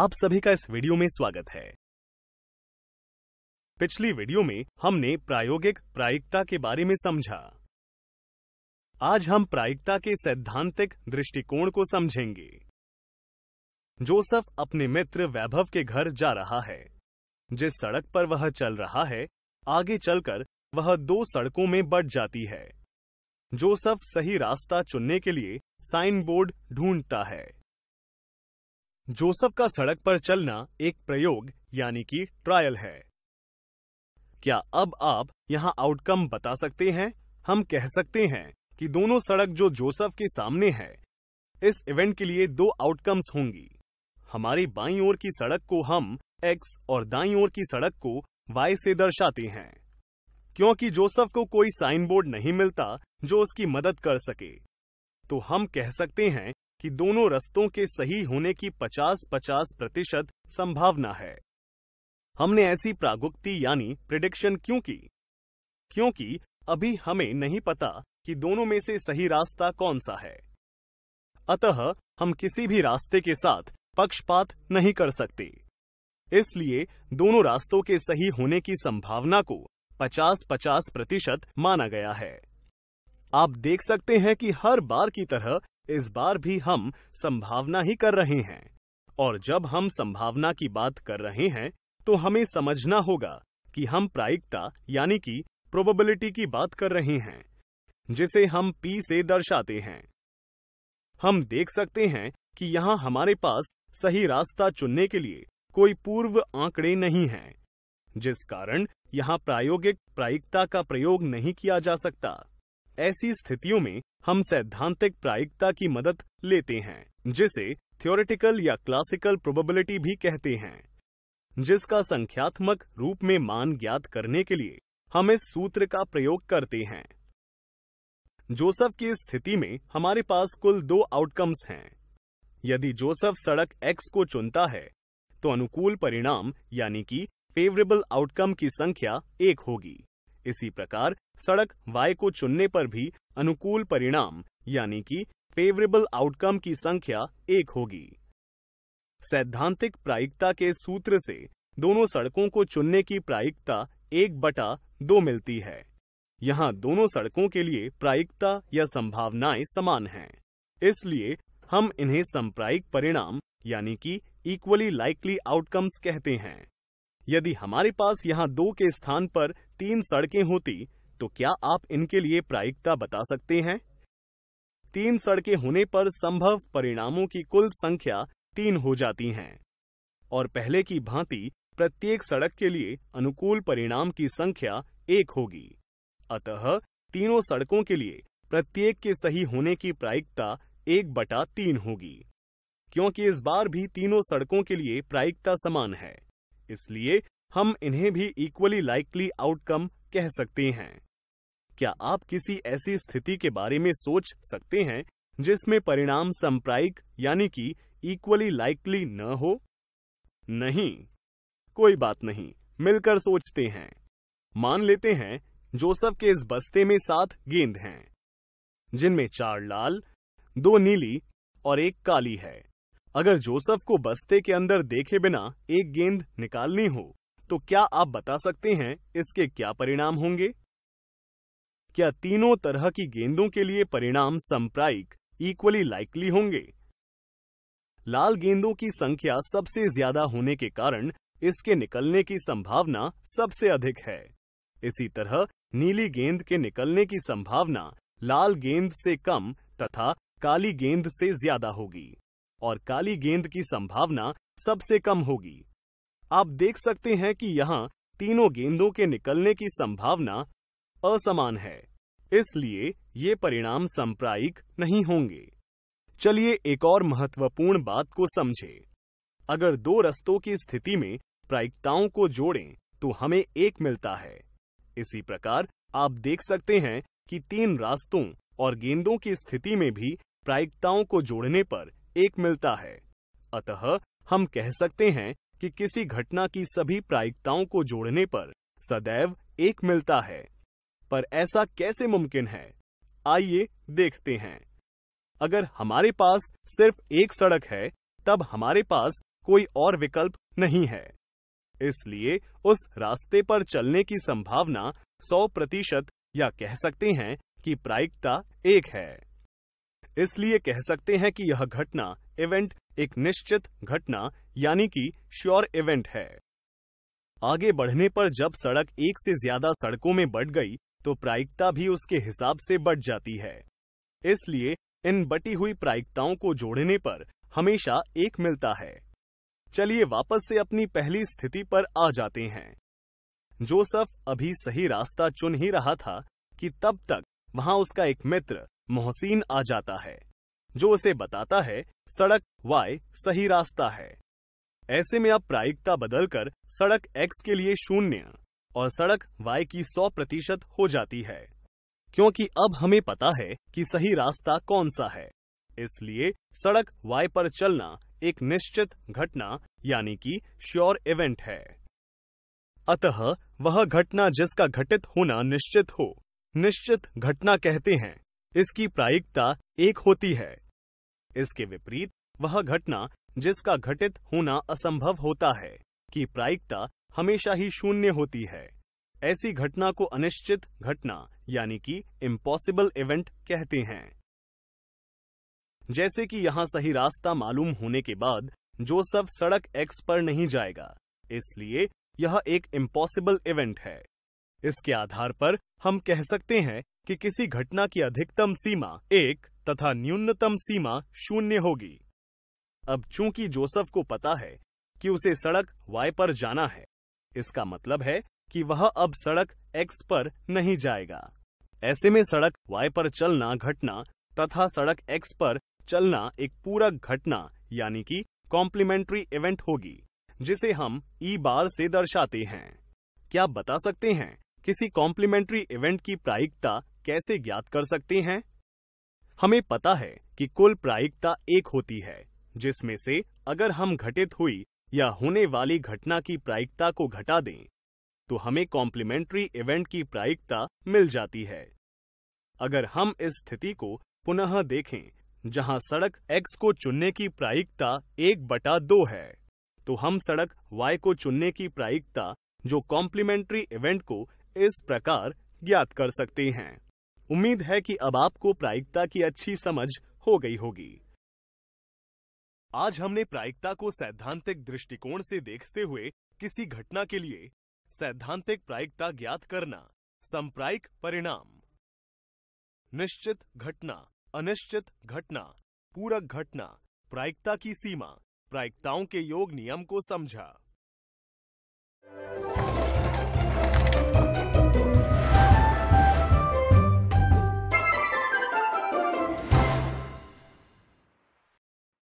आप सभी का इस वीडियो में स्वागत है। पिछली वीडियो में हमने प्रायोगिक प्रायिकता के बारे में समझा। आज हम प्रायिकता के सैद्धांतिक दृष्टिकोण को समझेंगे। जोसफ अपने मित्र वैभव के घर जा रहा है। जिस सड़क पर वह चल रहा है, आगे चलकर वह दो सड़कों में बढ़ जाती है। जोसफ सही रास्ता चुनने के लिए साइन बोर्ड ढूंढता है। जोसफ का सड़क पर चलना एक प्रयोग, यानी कि ट्रायल है। क्या अब आप यहाँ आउटकम बता सकते हैं? हम कह सकते हैं कि दोनों सड़क जो जोसफ के सामने है, इस इवेंट के लिए दो आउटकम्स होंगी। हमारी बाईं ओर की सड़क को हम एक्स और दाईं ओर की सड़क को वाई से दर्शाते हैं, क्योंकि जोसफ को कोई साइन बोर्ड नहीं मिलता जो उसकी मदद कर सके। तो हम कह सकते हैं कि दोनों रस्तों के सही होने की 50-50 प्रतिशत संभावना है। हमने ऐसी प्रागुक्ति यानी प्रिडिक्शन क्यों की? क्योंकि अभी हमें नहीं पता कि दोनों में से सही रास्ता कौन सा है। अतः हम किसी भी रास्ते के साथ पक्षपात नहीं कर सकते। इसलिए दोनों रास्तों के सही होने की संभावना को 50-50 प्रतिशत माना गया है। आप देख सकते हैं कि हर बार की तरह इस बार भी हम संभावना ही कर रहे हैं। और जब हम संभावना की बात कर रहे हैं तो हमें समझना होगा कि हम प्रायिकता यानी कि प्रोबेबिलिटी की बात कर रहे हैं जिसे हम पी से दर्शाते हैं। हम देख सकते हैं कि यहाँ हमारे पास सही रास्ता चुनने के लिए कोई पूर्व आंकड़े नहीं हैं, जिस कारण यहाँ प्रायोगिक प्रायिकता का प्रयोग नहीं किया जा सकता। ऐसी स्थितियों में हम सैद्धांतिक प्रायिकता की मदद लेते हैं, जिसे थ्योरेटिकल या क्लासिकल प्रोबेबिलिटी भी कहते हैं, जिसका संख्यात्मक रूप में मान ज्ञात करने के लिए हम इस सूत्र का प्रयोग करते हैं। जोसफ की स्थिति में हमारे पास कुल दो आउटकम्स हैं। यदि जोसफ सड़क एक्स को चुनता है तो अनुकूल परिणाम यानी कि फेवरेबल आउटकम की संख्या एक होगी। इसी प्रकार सड़क y को चुनने पर भी अनुकूल परिणाम, यानी कि फेवरेबल आउटकम की संख्या एक होगी। सैद्धांतिक प्रायिकता के सूत्र से दोनों सड़कों को चुनने की प्रायिकता एक बटा दो मिलती है। यहाँ दोनों सड़कों के लिए प्रायिकता या संभावनाएँ समान हैं। इसलिए हम इन्हें संप्रायिक परिणाम, यानी कि इक्वली लाइकली आउटकम्स कहते हैं। यदि हमारे पास यहाँ दो के स्थान पर तीन सड़कें होती तो क्या आप इनके लिए प्रायिकता बता सकते हैं? तीन सड़कें होने पर संभव परिणामों की कुल संख्या तीन हो जाती हैं, और पहले की भांति प्रत्येक सड़क के लिए अनुकूल परिणाम की संख्या एक होगी। अतः तीनों सड़कों के लिए प्रत्येक के सही होने की प्रायिकता एक बटा तीन होगी, क्योंकि इस बार भी तीनों सड़कों के लिए प्रायिकता समान है। इसलिए हम इन्हें भी इक्वली लाइकली आउटकम कह सकते हैं। क्या आप किसी ऐसी स्थिति के बारे में सोच सकते हैं जिसमें परिणाम संप्रायिक यानी कि इक्वली लाइकली न हो? नहीं। कोई बात नहीं। मिलकर सोचते हैं। मान लेते हैं, जोसफ के इस बस्ते में सात गेंद हैं, जिनमें चार लाल, दो नीली और एक काली है। अगर जोसफ को बस्ते के अंदर देखे बिना एक गेंद निकालनी हो तो क्या आप बता सकते हैं इसके क्या परिणाम होंगे? क्या तीनों तरह की गेंदों के लिए परिणाम संप्रायिक इक्वली लाइकली होंगे? लाल गेंदों की संख्या सबसे ज़्यादा होने के कारण इसके निकलने की संभावना सबसे अधिक है। इसी तरह, नीली गेंद के निकलने की संभावना लाल गेंद से कम तथा काली गेंद से ज़्यादा होगी। और काली गेंद की संभावना सबसे कम होगी। आप देख सकते हैं कि यहाँ तीनों गेंदों के निकलने की संभावना असमान है, इसलिए ये परिणाम संप्रायिक नहीं होंगे। चलिए एक और महत्वपूर्ण बात को समझे। अगर दो रस्तों की स्थिति में प्रायिकताओं को जोड़ें तो हमें एक मिलता है। इसी प्रकार आप देख सकते हैं कि तीन रास्तों और गेंदों की स्थिति में भी प्रायिकताओं को जोड़ने पर एक मिलता है। अतः हम कह सकते हैं कि किसी घटना की सभी प्रायिकताओं को जोड़ने पर सदैव एक मिलता है। पर ऐसा कैसे मुमकिन है? आइए देखते हैं। अगर हमारे पास सिर्फ़ एक सड़क है, तब हमारे पास कोई और विकल्प नहीं है। इसलिए उस रास्ते पर चलने की संभावना 100 प्रतिशत या कह सकते हैं कि प्रायिकता एक है। इसलिए कह सकते हैं कि यह घटना इवेंट एक निश्चित घटना, यानी कि श्योर इवेंट है। आगे बढ़ने पर जब सड़क एक से ज़्यादा सड़कों में बढ़ गई तो प्रायिकता भी उसके हिसाब से बढ़ जाती है। इसलिए, इन बटी हुई प्रायिकताओं को जोड़ने पर हमेशा एक मिलता है। चलिए वापस से अपनी पहली स्थिति पर आ जाते हैं। जोसफ अभी सही रास्ता चुन ही रहा था कि तब तक वहाँ उसका एक मित्र मोहसिन आ जाता है, जो उसे बताता है, सड़क वाई सही रास्ता है। ऐसे में अब प्रायिकता बदलकर सड़क एक्स के लिए शून्य और सड़क वाई की सौ प्रतिशत हो जाती है, क्योंकि अब हमें पता है कि सही रास्ता कौन सा है। इसलिए सड़क वाई पर चलना एक निश्चित घटना, यानी कि श्योर इवेंट है। अतः वह घटना जिसका घटित होना निश्चित हो, निश्चित घटना कहते हैं। इसकी प्रायिकता एक होती है। इसके विपरीत, वह घटना जिसका घटित होना असंभव होता है कि प्रायिकता हमेशा ही शून्य होती है। ऐसी घटना को अनिश्चित घटना यानी कि इम्पॉसिबल इवेंट कहते हैं। जैसे कि यहाँ सही रास्ता मालूम होने के बाद जोसफ सड़क एक्स पर नहीं जाएगा, इसलिए यह एक इम्पॉसिबल इवेंट है। इसके आधार पर हम कह सकते हैं कि किसी घटना की अधिकतम सीमा एक तथा न्यूनतम सीमा शून्य होगी। अब चूँकि जोसफ को पता है कि उसे सड़क वाई पर जाना है, इसका मतलब है कि वह अब सड़क एक्स पर नहीं जाएगा। ऐसे में सड़क वाई पर चलना घटना तथा सड़क एक्स पर चलना एक पूरक घटना, यानी कि कॉम्प्लीमेंट्री इवेंट होगी, जिसे हम ई बार से दर्शाते हैं। क्या आप बता सकते हैं किसी कॉम्प्लीमेंट्री इवेंट की प्रायिकता कैसे ज्ञात कर सकते हैं? हमें पता है कि कुल प्रायिकता एक होती है, जिसमें से अगर हम घटित हुई या होने वाली घटना की प्रायिकता को घटा दें तो हमें कॉम्प्लीमेंट्री इवेंट की प्रायिकता मिल जाती है। अगर हम इस स्थिति को पुनः देखें, जहाँ सड़क एक्स को चुनने की प्रायिकता एक बटा दो है तो हम सड़क वाई को चुनने की प्रायिकता जो कॉम्प्लीमेंट्री इवेंट को इस प्रकार ज्ञात कर सकते हैं। उम्मीद है कि अब आपको प्रायिकता की अच्छी समझ हो गई होगी। आज हमने प्रायिकता को सैद्धांतिक दृष्टिकोण से देखते हुए किसी घटना के लिए सैद्धांतिक प्रायिकता ज्ञात करना, संप्रायिक परिणाम, निश्चित घटना, अनिश्चित घटना, पूरक घटना, प्रायिकता की सीमा, प्रायिकताओं के योग नियम को समझा।